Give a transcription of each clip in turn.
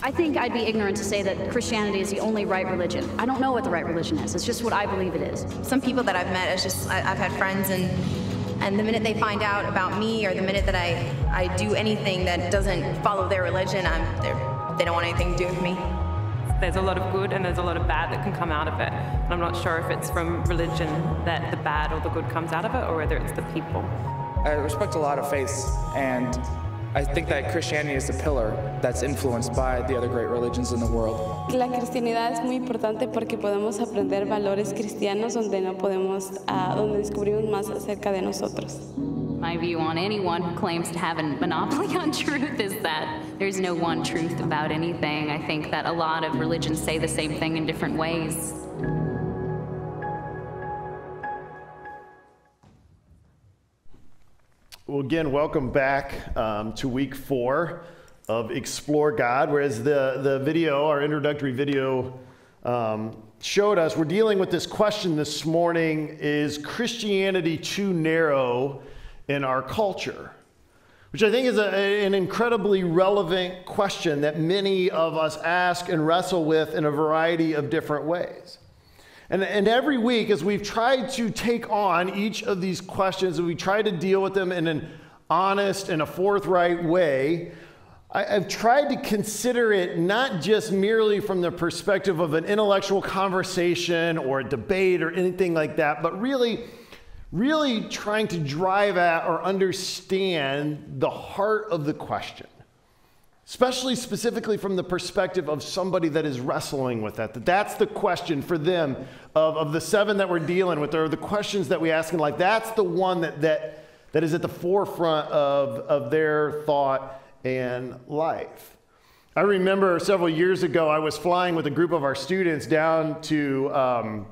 I think I'd be ignorant to say that Christianity is the only right religion. I don't know what the right religion is. It's just what I believe it is. Some people that I've met, it's just I, I've had friends, and and the minute they find out about me, or the minute that I I do anything that doesn't follow their religion, I'm they don't want anything to do with me. There's a lot of good and there's a lot of bad that can come out of it. And I'm not sure if it's from religion that the bad or the good comes out of it, or whether it's the people. I respect a lot of faiths, and I think that Christianity is the pillar that's influenced by the other great religions in the world. La cristianidad es muy importante porque podemos aprender valores cristianos donde no podemos, uh, donde descubrimos más acerca de nosotros. My view on anyone who claims to have a monopoly on truth is that there's no one truth about anything. I think that a lot of religions say the same thing in different ways. Well, again, welcome back um, to week four of Explore God. Whereas the, the video, our introductory video, um, showed us, we're dealing with this question this morning is Christianity too narrow in our culture? Which I think is a, an incredibly relevant question that many of us ask and wrestle with in a variety of different ways. And, and every week, as we've tried to take on each of these questions and we try to deal with them in an honest and a forthright way, I, I've tried to consider it not just merely from the perspective of an intellectual conversation or a debate or anything like that, but really, really trying to drive at or understand the heart of the question especially specifically from the perspective of somebody that is wrestling with that. that that's the question for them of, of the seven that we're dealing with, or the questions that we ask in life. That's the one that, that, that is at the forefront of, of their thought and life. I remember several years ago, I was flying with a group of our students down to um,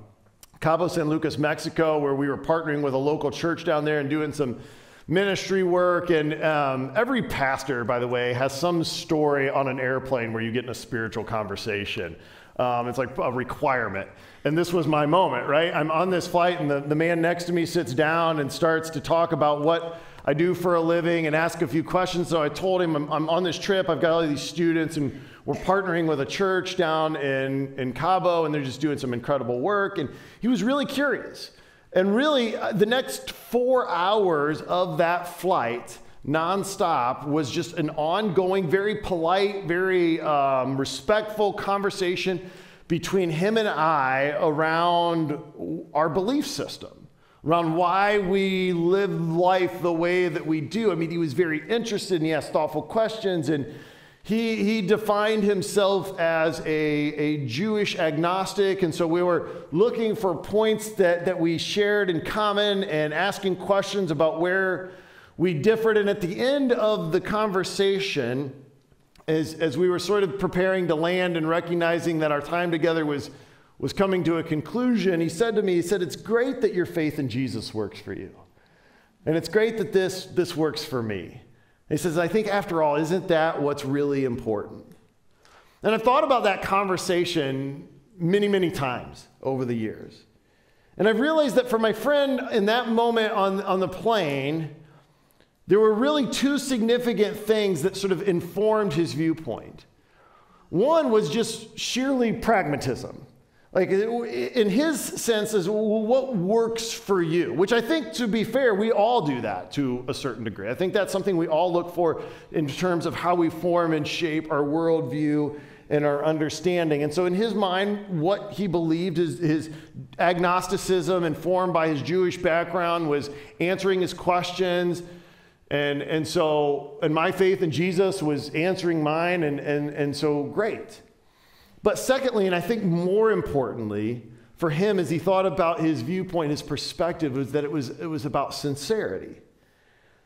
Cabo San Lucas, Mexico, where we were partnering with a local church down there and doing some ministry work. And um, every pastor, by the way, has some story on an airplane where you get in a spiritual conversation. Um, it's like a requirement. And this was my moment, right? I'm on this flight, and the, the man next to me sits down and starts to talk about what I do for a living and ask a few questions. So I told him, I'm, I'm on this trip, I've got all these students, and we're partnering with a church down in, in Cabo, and they're just doing some incredible work. And he was really curious. And really, uh, the next four hours of that flight, nonstop, was just an ongoing, very polite, very um, respectful conversation between him and I around our belief system, around why we live life the way that we do. I mean, he was very interested and he asked thoughtful questions and he, he defined himself as a, a Jewish agnostic, and so we were looking for points that, that we shared in common and asking questions about where we differed. And at the end of the conversation, as, as we were sort of preparing to land and recognizing that our time together was, was coming to a conclusion, he said to me, he said, it's great that your faith in Jesus works for you. And it's great that this, this works for me. He says, I think after all, isn't that what's really important? And I've thought about that conversation many, many times over the years. And I've realized that for my friend in that moment on, on the plane, there were really two significant things that sort of informed his viewpoint. One was just sheerly pragmatism. Like in his sense is what works for you, which I think to be fair, we all do that to a certain degree. I think that's something we all look for in terms of how we form and shape our worldview and our understanding. And so in his mind, what he believed is his agnosticism informed by his Jewish background was answering his questions. And, and so, and my faith in Jesus was answering mine, and, and, and so great. But secondly, and I think more importantly, for him as he thought about his viewpoint, his perspective, was that it was, it was about sincerity.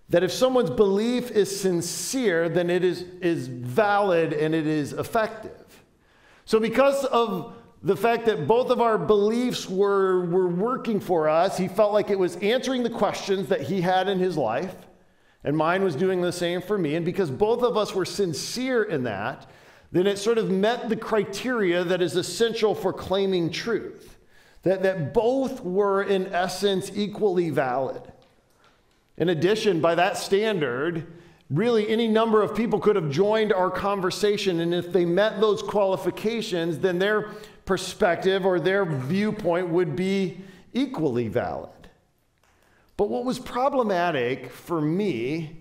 That if someone's belief is sincere, then it is, is valid and it is effective. So, because of the fact that both of our beliefs were, were working for us, he felt like it was answering the questions that he had in his life, and mine was doing the same for me. And because both of us were sincere in that, then it sort of met the criteria that is essential for claiming truth. That, that both were, in essence, equally valid. In addition, by that standard, really any number of people could have joined our conversation, and if they met those qualifications, then their perspective or their viewpoint would be equally valid. But what was problematic for me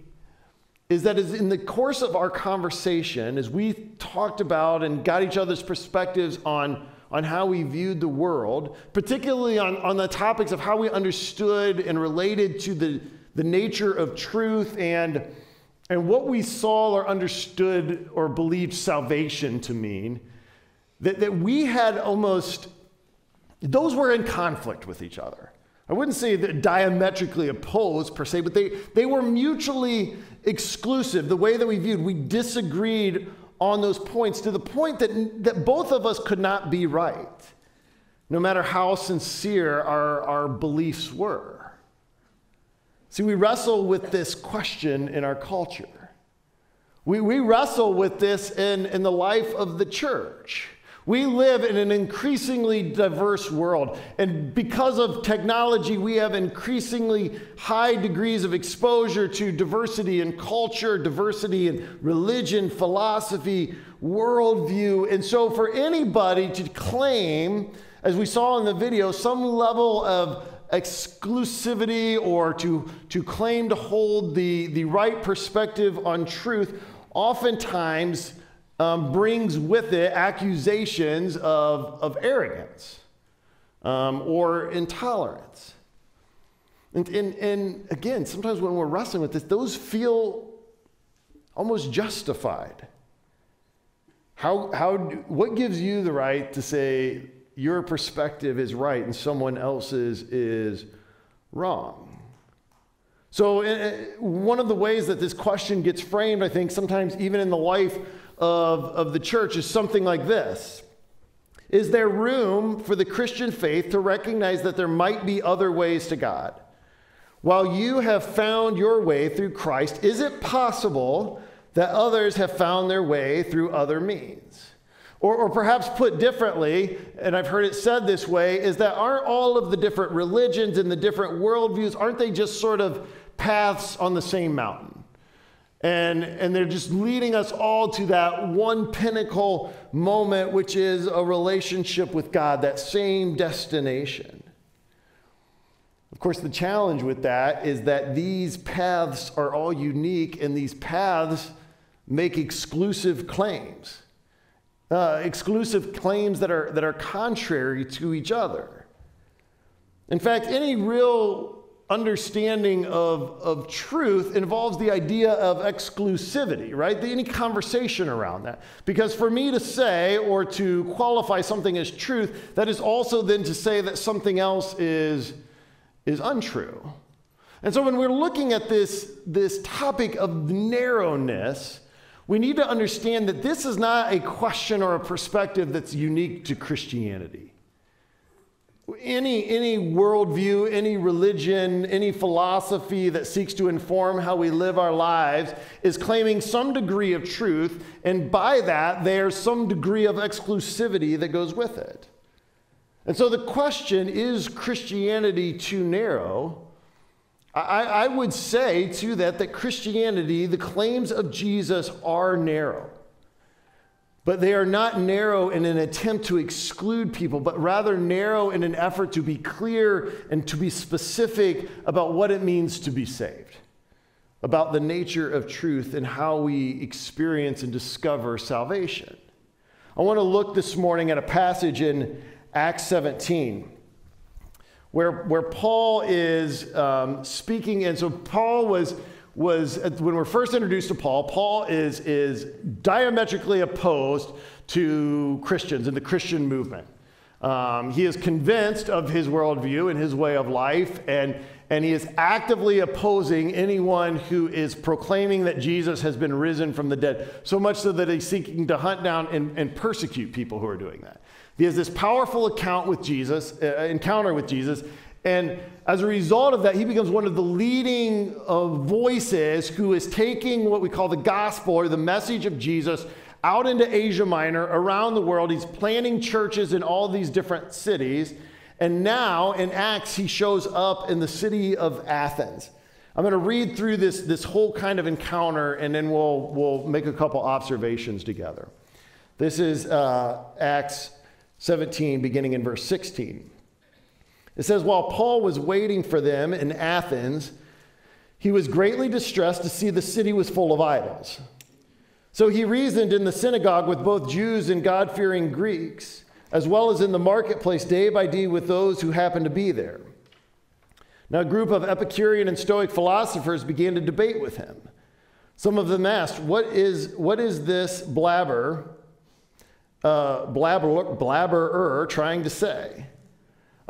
is that as in the course of our conversation, as we talked about and got each other's perspectives on, on how we viewed the world, particularly on, on the topics of how we understood and related to the, the nature of truth and, and what we saw or understood or believed salvation to mean, that, that we had almost, those were in conflict with each other. I wouldn't say that diametrically opposed per se, but they, they were mutually exclusive. The way that we viewed, we disagreed on those points to the point that, that both of us could not be right, no matter how sincere our, our beliefs were. See, we wrestle with this question in our culture. We, we wrestle with this in, in the life of the church. We live in an increasingly diverse world. And because of technology, we have increasingly high degrees of exposure to diversity in culture, diversity in religion, philosophy, worldview. And so, for anybody to claim, as we saw in the video, some level of exclusivity or to, to claim to hold the, the right perspective on truth, oftentimes um, brings with it accusations of, of arrogance um, or intolerance. And, and, and again, sometimes when we're wrestling with this, those feel almost justified. How, how, what gives you the right to say your perspective is right and someone else's is wrong? So, uh, one of the ways that this question gets framed, I think, sometimes even in the life of, of the church is something like this Is there room for the Christian faith to recognize that there might be other ways to God? While you have found your way through Christ, is it possible that others have found their way through other means? Or, or, perhaps put differently, and I've heard it said this way, is that aren't all of the different religions and the different worldviews, aren't they just sort of paths on the same mountain? And, and they're just leading us all to that one pinnacle moment, which is a relationship with God, that same destination. Of course, the challenge with that is that these paths are all unique, and these paths make exclusive claims. Uh, exclusive claims that are, that are contrary to each other. In fact, any real understanding of, of truth involves the idea of exclusivity, right? Any conversation around that. Because for me to say or to qualify something as truth, that is also then to say that something else is, is untrue. And so when we're looking at this, this topic of narrowness, we need to understand that this is not a question or a perspective that's unique to Christianity any, any worldview, any religion, any philosophy that seeks to inform how we live our lives is claiming some degree of truth, and by that, there's some degree of exclusivity that goes with it. And so the question is Christianity too narrow? I, I would say to that that Christianity, the claims of Jesus are narrow. But they are not narrow in an attempt to exclude people, but rather narrow in an effort to be clear and to be specific about what it means to be saved, about the nature of truth and how we experience and discover salvation. I want to look this morning at a passage in Acts 17 where, where Paul is um, speaking. And so Paul was was when we're first introduced to Paul, Paul is, is diametrically opposed to Christians and the Christian movement. Um, he is convinced of his worldview and his way of life, and, and he is actively opposing anyone who is proclaiming that Jesus has been risen from the dead, so much so that he's seeking to hunt down and, and persecute people who are doing that. He has this powerful account with Jesus, uh, encounter with Jesus, and as a result of that, he becomes one of the leading uh, voices who is taking what we call the gospel or the message of Jesus out into Asia Minor, around the world. He's planting churches in all these different cities. And now in Acts, he shows up in the city of Athens. I'm going to read through this, this whole kind of encounter and then we'll, we'll make a couple observations together. This is uh, Acts 17, beginning in verse 16. It says, While Paul was waiting for them in Athens, he was greatly distressed to see the city was full of idols. So he reasoned in the synagogue with both Jews and God fearing Greeks, as well as in the marketplace day by day with those who happened to be there. Now, a group of Epicurean and Stoic philosophers began to debate with him. Some of them asked, What is, what is this blabber, uh, blabber, blabberer trying to say?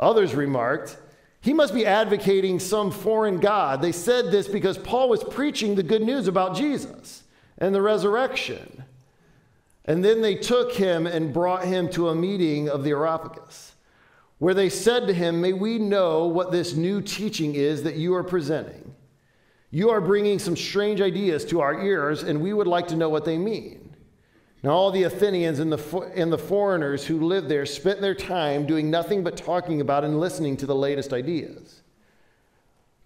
Others remarked, He must be advocating some foreign God. They said this because Paul was preaching the good news about Jesus and the resurrection. And then they took him and brought him to a meeting of the Areopagus, where they said to him, May we know what this new teaching is that you are presenting. You are bringing some strange ideas to our ears, and we would like to know what they mean. Now, all the Athenians and the, and the foreigners who lived there spent their time doing nothing but talking about and listening to the latest ideas.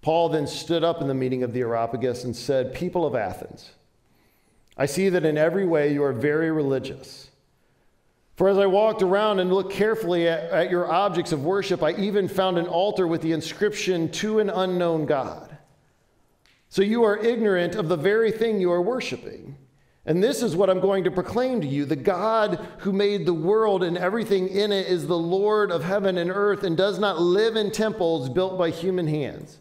Paul then stood up in the meeting of the Areopagus and said, People of Athens, I see that in every way you are very religious. For as I walked around and looked carefully at, at, your objects of worship, I even found an altar with the inscription, To an unknown God. So you are ignorant of the very thing you are worshiping. And this is what I'm going to proclaim to you the God who made the world and everything in it is the Lord of heaven and earth and does not live in temples built by human hands.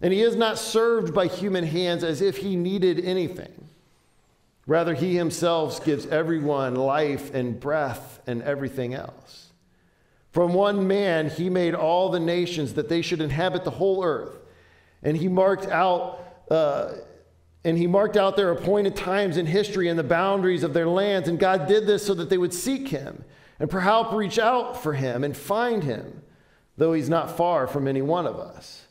And he is not served by human hands as if he needed anything. Rather, he himself gives everyone life and breath and everything else. From one man, he made all the nations that they should inhabit the whole earth. And he marked out. Uh, and he marked out their appointed times in history and the boundaries of their lands. And God did this so that they would seek him and perhaps reach out for him and find him, though he's not far from any one of us.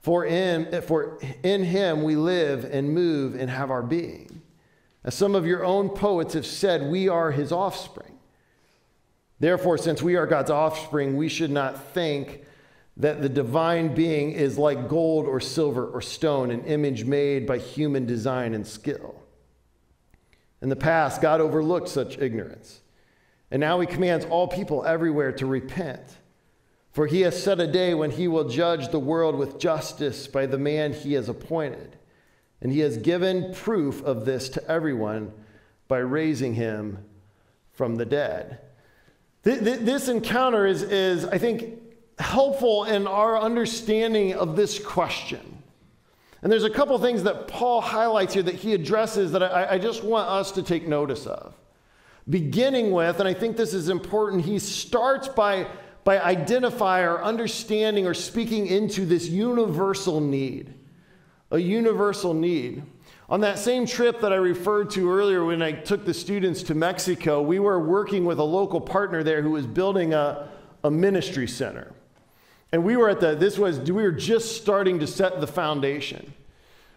For in, for in him we live and move and have our being. As some of your own poets have said, we are his offspring. Therefore, since we are God's offspring, we should not think that the divine being is like gold or silver or stone, an image made by human design and skill. In the past, God overlooked such ignorance. And now he commands all people everywhere to repent. For he has set a day when he will judge the world with justice by the man he has appointed. And he has given proof of this to everyone by raising him from the dead. This encounter is, is, I think, helpful in our understanding of this question. And there's a couple things that Paul highlights here that he addresses that I, I just want us to take notice of. Beginning with, and I think this is important, he starts by, by identifying or understanding or speaking into this universal need a universal need. On that same trip that I referred to earlier when I took the students to Mexico, we were working with a local partner there who was building a, a ministry center. And we were at the, this was, we were just starting to set the foundation.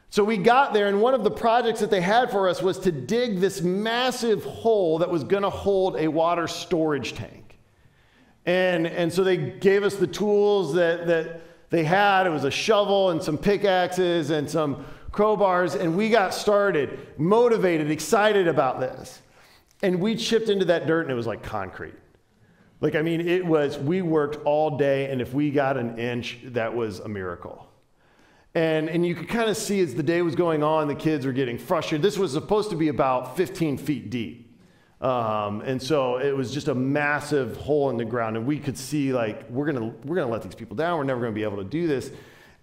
So we got there, and one of the projects that they had for us was to dig this massive hole that was going to hold a water storage tank. And, and so they gave us the tools that, that they had. It was a shovel and some pickaxes and some crowbars, and we got started, motivated, excited about this. And we chipped into that dirt, and it was like concrete. Like, I mean, it was, we worked all day, and if we got an inch, that was a miracle. And, and you could kind of see as the day was going on, the kids were getting frustrated. This was supposed to be about 15 feet deep. Um, and so it was just a massive hole in the ground, and we could see like we're gonna we're gonna let these people down. We're never gonna be able to do this.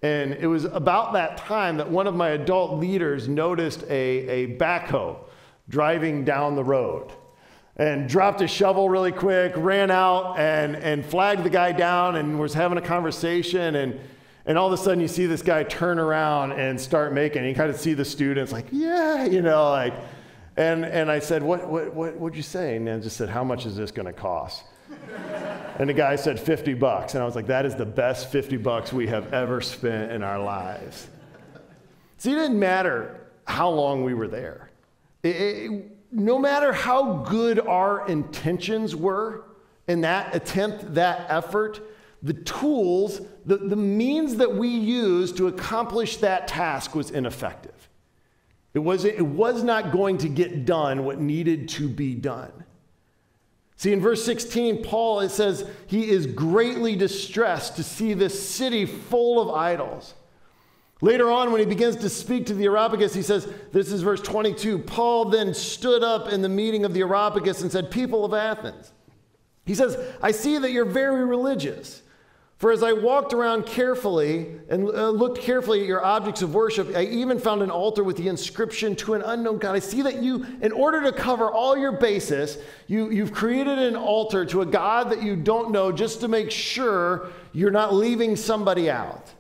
And it was about that time that one of my adult leaders noticed a, a backhoe driving down the road and dropped his shovel really quick, ran out and, and flagged the guy down and was having a conversation. And, and all of a sudden, you see this guy turn around and start making, and you kind of see the students like, yeah, you know, like, and, and I said, what, what, what, what'd you say? And I just said, how much is this going to cost? and the guy said 50 bucks. And I was like, that is the best 50 bucks we have ever spent in our lives. See, it didn't matter how long we were there. It, it, no matter how good our intentions were in that attempt, that effort, the tools, the, the means that we used to accomplish that task was ineffective. It was, it was not going to get done what needed to be done. See, in verse 16, Paul, it says, he is greatly distressed to see this city full of idols. Later on, when he begins to speak to the Areopagus, he says, This is verse 22 Paul then stood up in the meeting of the Areopagus and said, People of Athens. He says, I see that you're very religious. For as I walked around carefully and uh, looked carefully at your objects of worship, I even found an altar with the inscription to an unknown God. I see that you, in order to cover all your bases, you, you've created an altar to a God that you don't know just to make sure you're not leaving somebody out.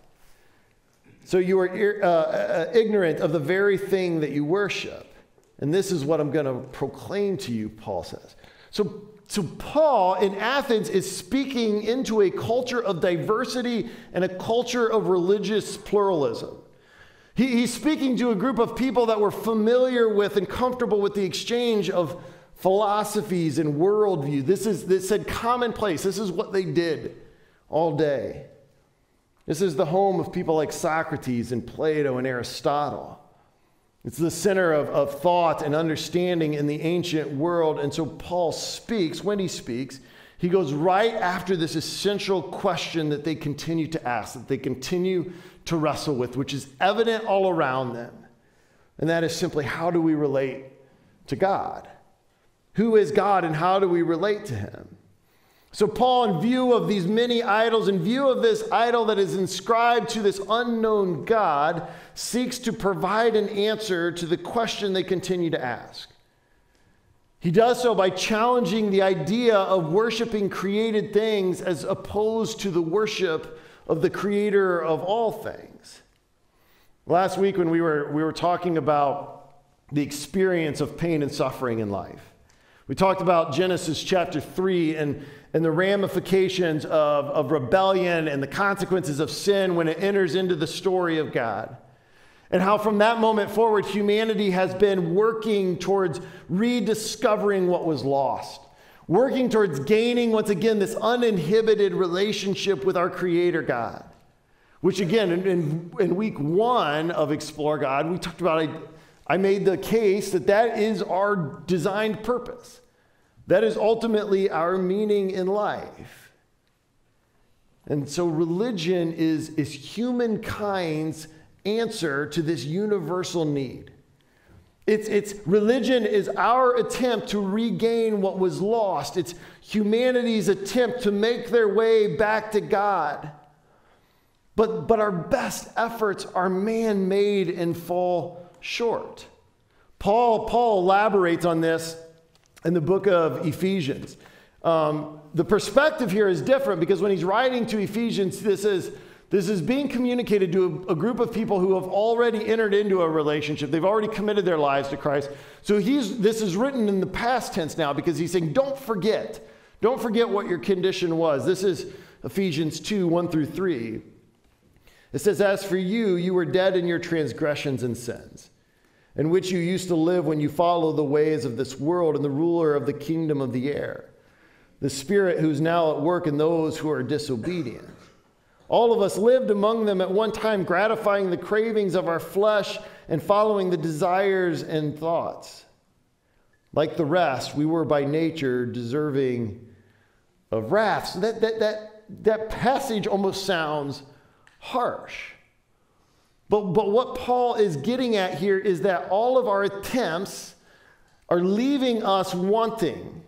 So you are uh, uh, ignorant of the very thing that you worship. And this is what I'm going to proclaim to you, Paul says. So, so Paul in Athens is speaking into a culture of diversity and a culture of religious pluralism. He, he's speaking to a group of people that were familiar with and comfortable with the exchange of philosophies and worldview. This is this said commonplace. This is what they did all day. This is the home of people like Socrates and Plato and Aristotle. It's the center of, of thought and understanding in the ancient world. And so Paul speaks, when he speaks, he goes right after this essential question that they continue to ask, that they continue to wrestle with, which is evident all around them. And that is simply how do we relate to God? Who is God and how do we relate to him? So, Paul, in view of these many idols, in view of this idol that is inscribed to this unknown God, seeks to provide an answer to the question they continue to ask. He does so by challenging the idea of worshiping created things as opposed to the worship of the creator of all things. Last week, when we were, we were talking about the experience of pain and suffering in life, we talked about Genesis chapter 3 and and the ramifications of, of rebellion and the consequences of sin when it enters into the story of God. And how from that moment forward, humanity has been working towards rediscovering what was lost, working towards gaining, once again, this uninhibited relationship with our Creator God. Which, again, in, in, week one of Explore God, we talked about, I, made the case that that is our designed purpose that is ultimately our meaning in life. And so religion is, is humankind's answer to this universal need. It's, it's religion is our attempt to regain what was lost. It's humanity's attempt to make their way back to God. But, but our best efforts are man-made and fall short. Paul, Paul elaborates on this in the book of Ephesians. Um, the perspective here is different because when he's writing to Ephesians, this is, this is being communicated to a, a, group of people who have already entered into a relationship. They've already committed their lives to Christ. So he's, this is written in the past tense now because he's saying, don't forget. Don't forget what your condition was. This is Ephesians 2 1 through 3. It says, As for you, you were dead in your transgressions and sins in which you used to live when you followed the ways of this world and the ruler of the kingdom of the air, the spirit who's now at work in those who are disobedient. All of us lived among them at one time, gratifying the cravings of our flesh and following the desires and thoughts. Like the rest, we were by nature deserving of wrath. So that, that, that, that passage almost sounds harsh. But, but what Paul is getting at here is that all of our attempts are leaving us wanting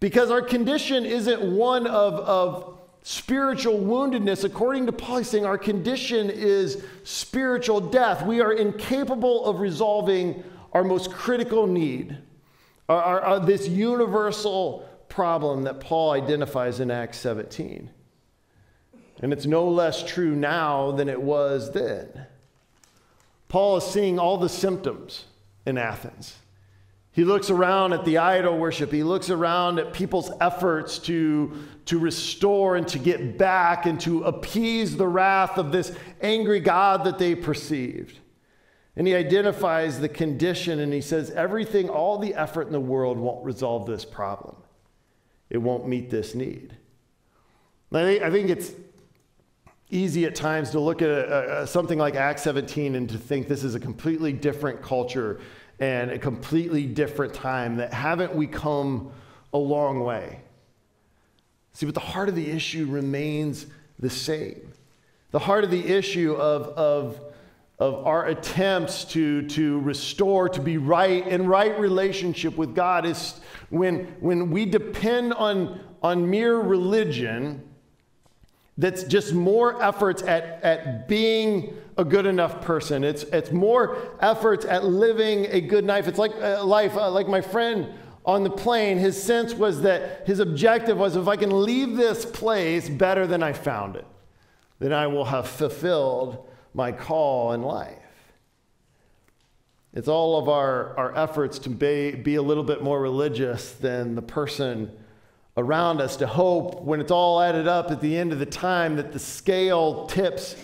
because our condition isn't one of, of spiritual woundedness. According to Paul, he's saying our condition is spiritual death. We are incapable of resolving our most critical need, our, our, our, this universal problem that Paul identifies in Acts 17. And it's no less true now than it was then. Paul is seeing all the symptoms in Athens. He looks around at the idol worship. He looks around at people's efforts to, to restore and to get back and to appease the wrath of this angry God that they perceived. And he identifies the condition and he says, everything, all the effort in the world won't resolve this problem. It won't meet this need. I think it's easy at times to look at a, a, something like Acts 17 and to think this is a completely different culture and a completely different time. That haven't we come a long way? See, but the heart of the issue remains the same. The heart of the issue of, of, of our attempts to, to restore, to be right, in right relationship with God is when, when we depend on, on mere religion that's just more efforts at, at being a good enough person. It's, it's more efforts at living a good life. It's like uh, life, uh, like my friend on the plane, his sense was that his objective was if I can leave this place better than I found it, then I will have fulfilled my call in life. It's all of our, our efforts to be, be a little bit more religious than the person around us to hope when it's all added up at the end of the time that the scale tips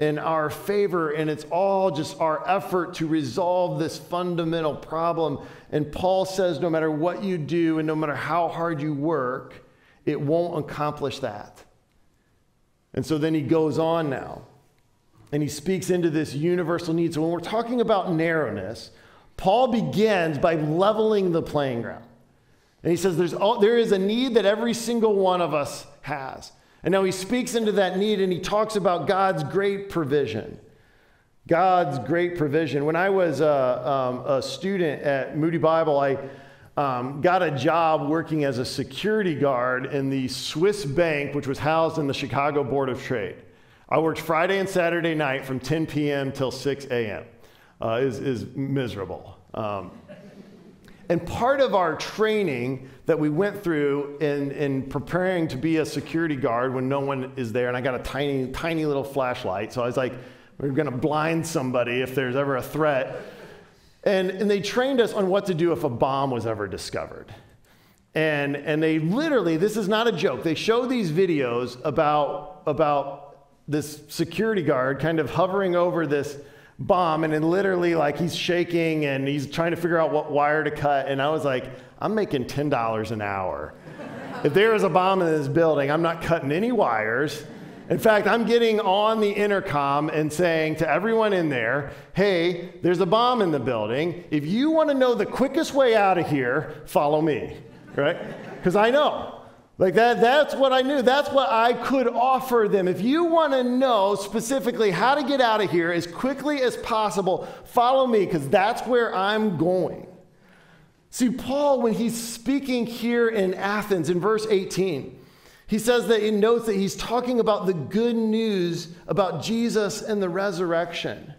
in our favor and it's all just our effort to resolve this fundamental problem. And Paul says no matter what you do and no matter how hard you work, it won't accomplish that. And so then he goes on now and he speaks into this universal need. So when we're talking about narrowness, Paul begins by leveling the playing ground. And he says there's all, there is a need that every single one of us has. And now he speaks into that need and he talks about God's great provision. God's great provision. When I was a, um, a student at Moody Bible, I um, got a job working as a security guard in the Swiss bank, which was housed in the Chicago Board of Trade. I worked Friday and Saturday night from 10 p.m. till 6 a.m. Uh, is, is miserable. Um, and part of our training that we went through in, in preparing to be a security guard when no one is there, and I got a tiny, tiny little flashlight. So I was like, we're to blind somebody if there's ever a threat. And, and they trained us on what to do if a bomb was ever discovered. And, and they literally, this is not a joke, they show these videos about, about this security guard kind of hovering over this bomb and then literally like he's shaking and he's trying to figure out what wire to cut and i was like i'm making $10 an hour. If there is a bomb in this building i'm not cutting any wires. In fact i'm getting on the intercom and saying to everyone in there hey there's a bomb in the building. If you want to know the quickest way out of here follow me right? Because i know like that, that's what I knew. That's what I could offer them. If you want to know specifically how to get out of here as quickly as possible, follow me because that's where I'm going. See, Paul, when he's speaking here in Athens in verse 18, he says that he notes that he's talking about the good news about Jesus and the resurrection.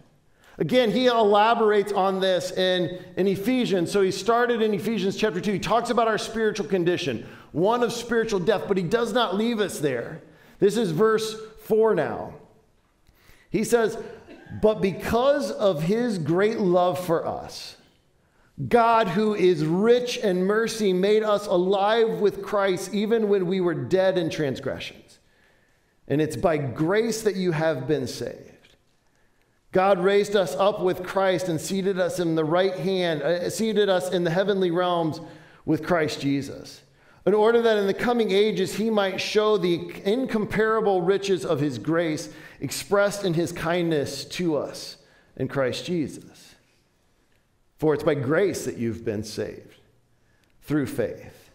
Again, he elaborates on this in, in Ephesians. So he started in Ephesians chapter 2. He talks about our spiritual condition one of spiritual death, but he does not leave us there. This is verse 4 now. He says, But because of his great love for us, God, who is rich in mercy, made us alive with Christ even when we were dead in transgressions. And it's by grace that you have been saved. God raised us up with Christ and seated us in the right hand, uh, seated us in the heavenly realms with Christ Jesus in order that in the coming ages he might show the incomparable riches of his grace expressed in his kindness to us in Christ Jesus. For it's by grace that you've been saved through faith.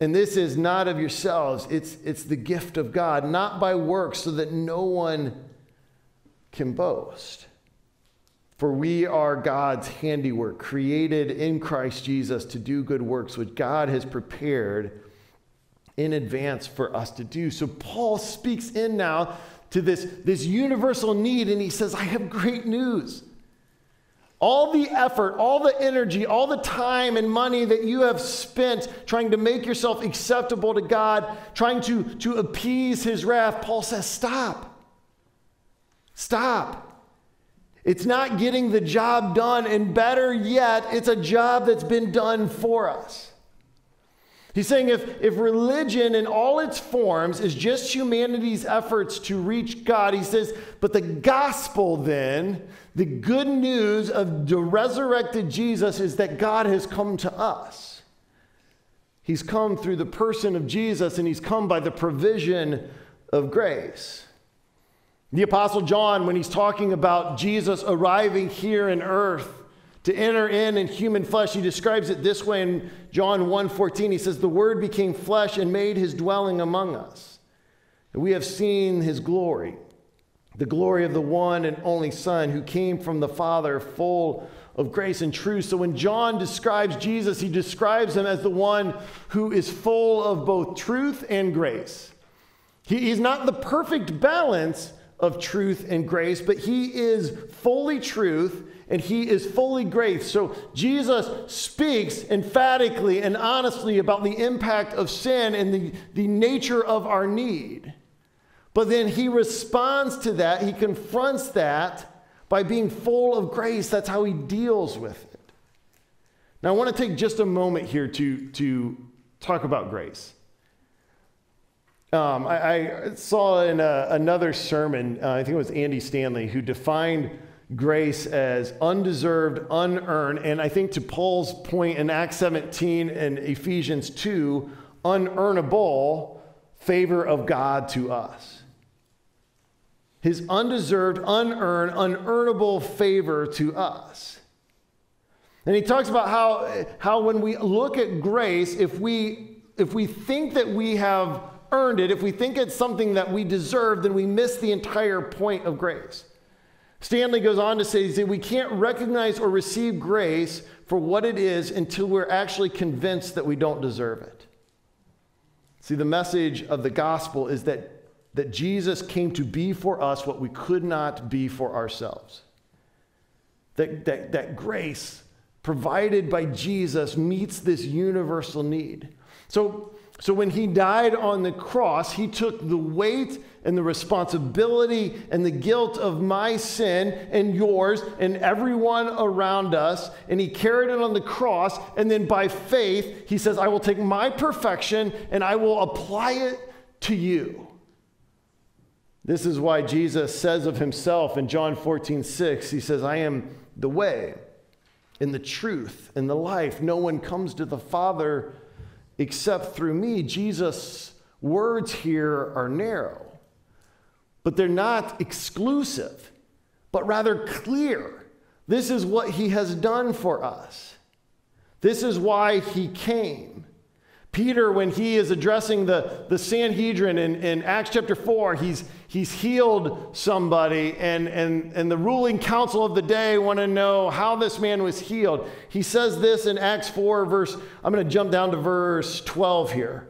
And this is not of yourselves, it's, it's the gift of God, not by works, so that no one can boast. For we are God's handiwork, created in Christ Jesus to do good works, which God has prepared in advance for us to do. So Paul speaks in now to this, this universal need, and he says, I have great news. All the effort, all the energy, all the time and money that you have spent trying to make yourself acceptable to God, trying to, to appease his wrath, Paul says, Stop. Stop. It's not getting the job done, and better yet, it's a job that's been done for us. He's saying if, if religion in all its forms is just humanity's efforts to reach God, he says, but the gospel then, the good news of the resurrected Jesus is that God has come to us. He's come through the person of Jesus, and he's come by the provision of grace. The Apostle John, when he's talking about Jesus arriving here in earth to enter in in human flesh, he describes it this way in John 1:14. He says, "The Word became flesh and made his dwelling among us. And we have seen his glory, the glory of the one and only Son who came from the Father, full of grace and truth." So when John describes Jesus, he describes him as the one who is full of both truth and grace. He, he's not the perfect balance of truth and grace, but he is fully truth and he is fully grace. So Jesus speaks emphatically and honestly about the impact of sin and the, the nature of our need. But then he responds to that, he confronts that by being full of grace. That's how he deals with it. Now, I want to take just a moment here to, to talk about grace. Um, I, I, saw in a, another sermon, uh, I think it was Andy Stanley, who defined grace as undeserved, unearned, and I think to Paul's point in Acts 17 and Ephesians 2, unearnable favor of God to us. His undeserved, unearned, unearnable favor to us. And he talks about how, how when we look at grace, if we, if we think that we have earned it, if we think it's something that we deserve, then we miss the entire point of grace. Stanley goes on to say, say we can't recognize or receive grace for what it is until we're actually convinced that we don't deserve it. See, the message of the gospel is that, that Jesus came to be for us what we could not be for ourselves. That, that, that grace provided by Jesus meets this universal need. So, so when he died on the cross, he took the weight and the responsibility and the guilt of my sin and yours and everyone around us, and he carried it on the cross. And then by faith, he says, I will take my perfection and I will apply it to you. This is why Jesus says of himself in John 14, 6, he says, I am the way and the truth and the life. No one comes to the Father except through me. Jesus' words here are narrow, but they're not exclusive, but rather clear. This is what he has done for us. This is why he came. Peter, when he is addressing the, the Sanhedrin in, in Acts chapter 4, he's, he's healed somebody, and, and, and the ruling council of the day want to know how this man was healed. He says this in Acts 4, verse, I'm going to jump down to verse 12 here.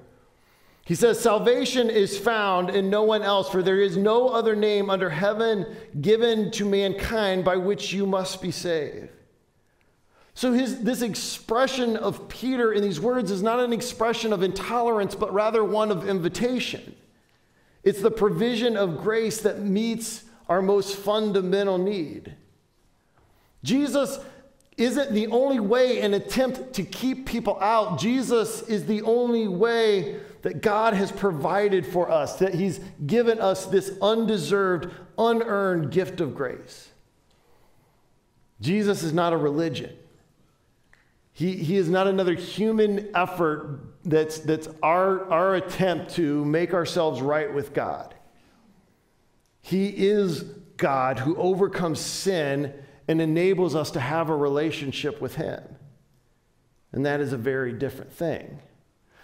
He says, Salvation is found in no one else, for there is no other name under heaven given to mankind by which you must be saved. So, his, this expression of Peter in these words is not an expression of intolerance, but rather one of invitation. It's the provision of grace that meets our most fundamental need. Jesus isn't the only way an attempt to keep people out. Jesus is the only way that God has provided for us, that He's given us this undeserved, unearned gift of grace. Jesus is not a religion. He, he is not another human effort that's, that's our, our attempt to make ourselves right with God. He is God who overcomes sin and enables us to have a relationship with Him. And that is a very different thing.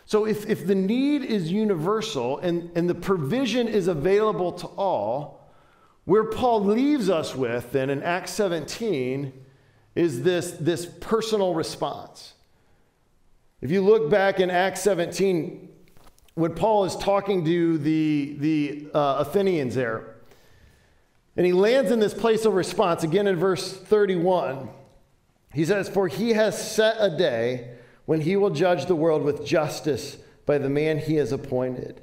So, if, if the need is universal and, and the provision is available to all, where Paul leaves us with then in Acts 17 is this, this personal response. If you look back in Acts 17, when Paul is talking to the, the uh, Athenians there, and he lands in this place of response, again in verse 31, he says, For he has set a day when he will judge the world with justice by the man he has appointed.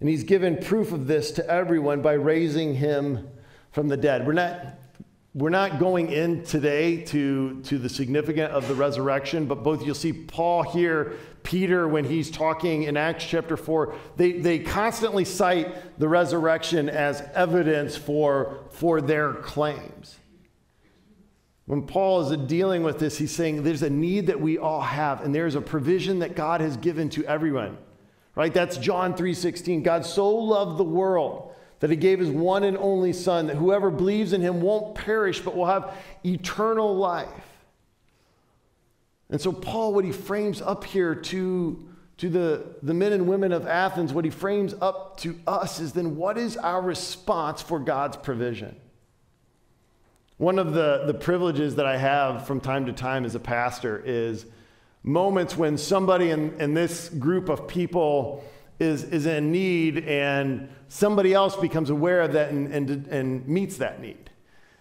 And he's given proof of this to everyone by raising him from the dead. We're not we're not going in today to, to the significance of the resurrection, but both you'll see Paul here, Peter, when he's talking in Acts chapter 4, they, they constantly cite the resurrection as evidence for, for their claims. When Paul is dealing with this, he's saying there's a need that we all have, and there's a provision that God has given to everyone. Right? That's John 3:16. God so loved the world that he gave his one and only Son, that whoever believes in him won't perish but will have eternal life. And so, Paul, what he frames up here to, to the, the men and women of Athens, what he frames up to us is then what is our response for God's provision? One of the, the privileges that I have from time to time as a pastor is moments when somebody in, in this group of people is, is in need and somebody else becomes aware of that and, and, and meets that need.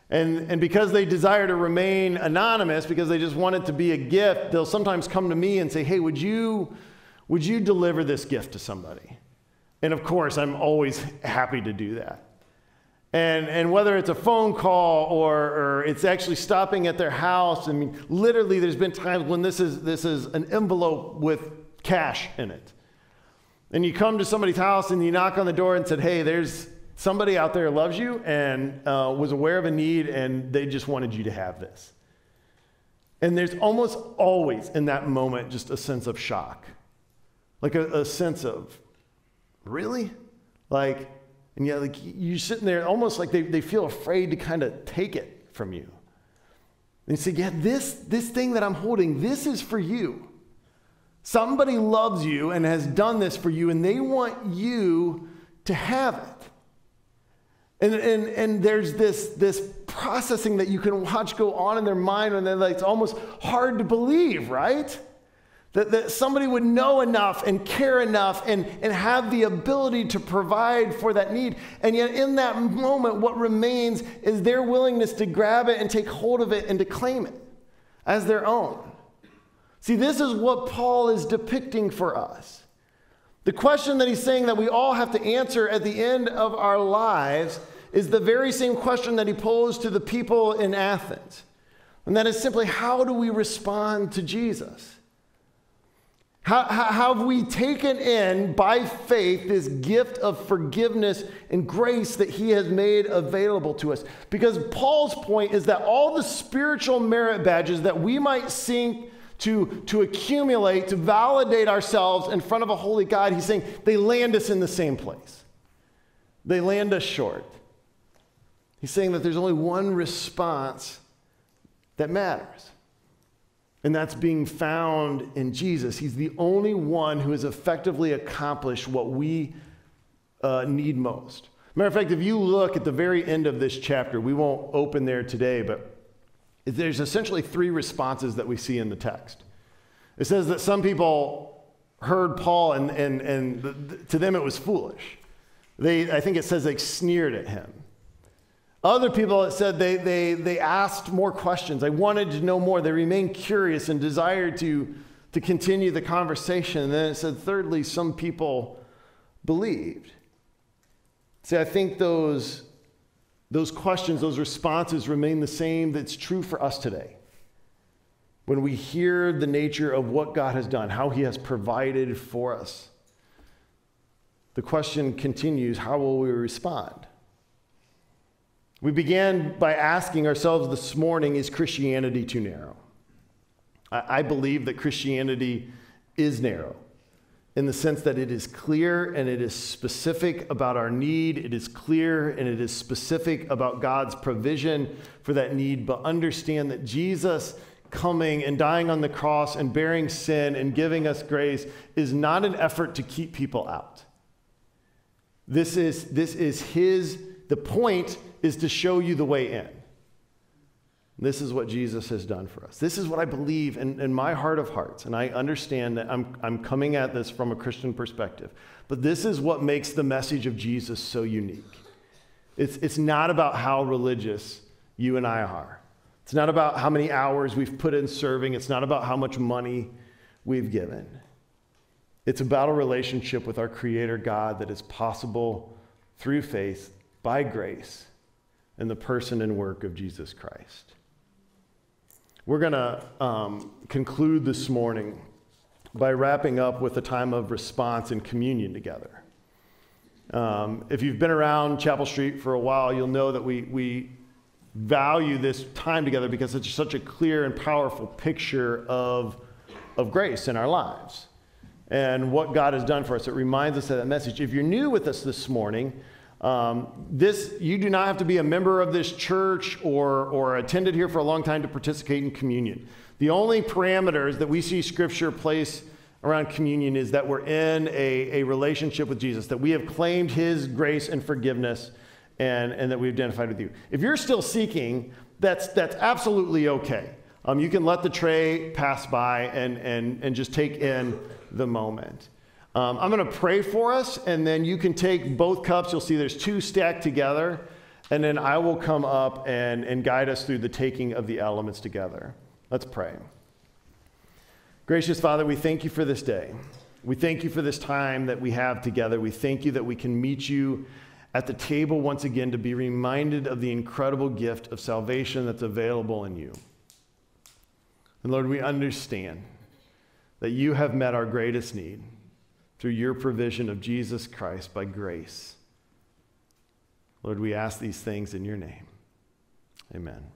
And, and because they desire to remain anonymous, because they just want it to be a gift, they'll sometimes come to me and say, Hey, would you, would you deliver this gift to somebody? And of course, I'm always happy to do that. And, and whether it's a phone call or, or it's actually stopping at their house, I mean, literally, there's been times when this is, this is an envelope with cash in it. And you come to somebody's house and you knock on the door and said, Hey, there's somebody out there loves you and uh, was aware of a need and they just wanted you to have this. And there's almost always in that moment just a sense of shock, like a, a sense of, really? Like, and yet, like, you're sitting there almost like they, they feel afraid to kind of take it from you. And you say, yeah, this, this thing that I'm holding, this is for you. Somebody loves you and has done this for you, and they want you to have it. And, and, and there's this, this processing that you can watch go on in their mind, and like, it's almost hard to believe, right? That, that somebody would know enough and care enough and, and have the ability to provide for that need. And yet, in that moment, what remains is their willingness to grab it and take hold of it and to claim it as their own. See, this is what Paul is depicting for us. The question that he's saying that we all have to answer at the end of our lives is the very same question that he posed to the people in Athens. And that is simply how do we respond to Jesus? How, how, have we taken in by faith this gift of forgiveness and grace that he has made available to us? Because Paul's point is that all the spiritual merit badges that we might seek to, to accumulate, to validate ourselves in front of a holy God, he's saying they land us in the same place. They land us short. He's saying that there's only one response that matters. And that's being found in Jesus. He's the only one who has effectively accomplished what we uh, need most. Matter of fact, if you look at the very end of this chapter, we won't open there today, but there's essentially three responses that we see in the text. It says that some people heard Paul, and, and, and to them it was foolish. They, I think it says they sneered at him. Other people it said they, they, they asked more questions. They wanted to know more. They remained curious and desired to, to continue the conversation. And then it said, thirdly, some people believed. See, I think those, those questions, those responses remain the same that's true for us today. When we hear the nature of what God has done, how He has provided for us, the question continues how will we respond? We began by asking ourselves this morning is Christianity too narrow? I, believe that Christianity is narrow in the sense that it is clear and it is specific about our need. It is clear and it is specific about God's provision for that need. But understand that Jesus coming and dying on the cross and bearing sin and giving us grace is not an effort to keep people out. This is, this is his, the point is to show you the way in. This is what Jesus has done for us. This is what I believe in, in my heart of hearts. And I understand that I'm, I'm coming at this from a Christian perspective. But this is what makes the message of Jesus so unique. It's, it's not about how religious you and I are, it's not about how many hours we've put in serving, it's not about how much money we've given. It's about a relationship with our Creator God that is possible through faith by grace in the person and work of Jesus Christ. We're going to um, conclude this morning by wrapping up with a time of response and communion together. Um, if you've been around Chapelstreet for a while, you'll know that we, we value this time together because it's such a clear and powerful picture of, of grace in our lives and what God has done for us. It reminds us of that message. If you're new with us this morning, Um, this, you do not have to be a member of this church or, or attended here for a long time to participate in communion. The only parameters that we see Scripture place around communion is that we're in a, a relationship with Jesus, that we have claimed His grace and forgiveness, and, and that we've identified with you. If you're still seeking, that's, that's absolutely okay. Um, you can let the tray pass by and, and, and just take in the moment. Um, I'm going to pray for us, and then you can take both cups. You'll see there's two stacked together, and then I will come up and, and guide us through the taking of the elements together. Let's pray. Gracious Father, we thank you for this day. We thank you for this time that we have together. We thank you that we can meet you at the table once again to be reminded of the incredible gift of salvation that's available in you. And Lord, we understand that you have met our greatest need through your provision of Jesus Christ by grace. Lord, we ask these things in your name. Amen.